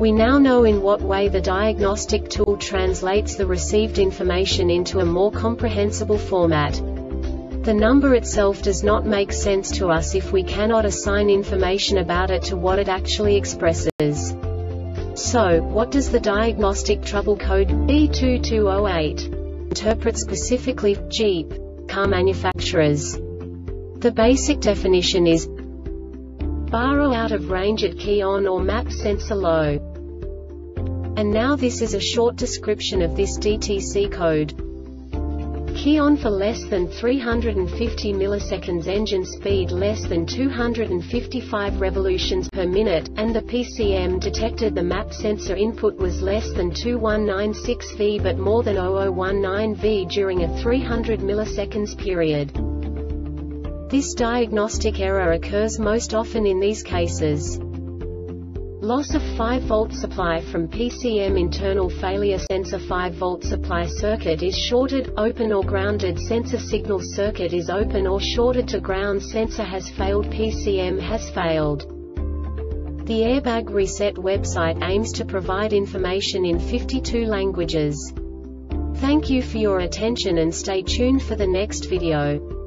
We now know in what way the diagnostic tool translates the received information into a more comprehensible format. The number itself does not make sense to us if we cannot assign information about it to what it actually expresses. So, what does the diagnostic trouble code B2208 interpret specifically Jeep car manufacturers? The basic definition is Baro out of range at key on or map sensor low. And now this is a short description of this DTC code. Key on for less than 350 milliseconds engine speed less than 255 revolutions per minute, and the PCM detected the map sensor input was less than 2196 V but more than 0019 V during a 300 milliseconds period. This diagnostic error occurs most often in these cases. Loss of 5 volt supply from PCM internal failure sensor 5 volt supply circuit is shorted, open or grounded sensor signal circuit is open or shorted to ground sensor has failed PCM has failed. The Airbag Reset website aims to provide information in 52 languages. Thank you for your attention and stay tuned for the next video.